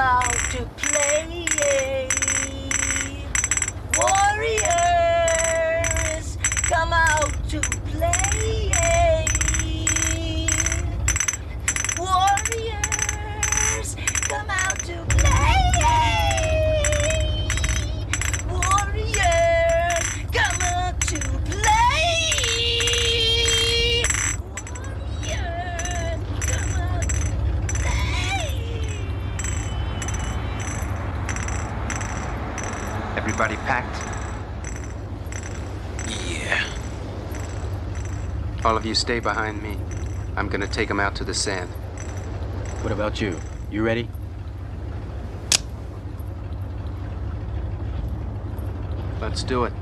out to Everybody packed? Yeah. All of you stay behind me. I'm gonna take them out to the sand. What about you? You ready? Let's do it.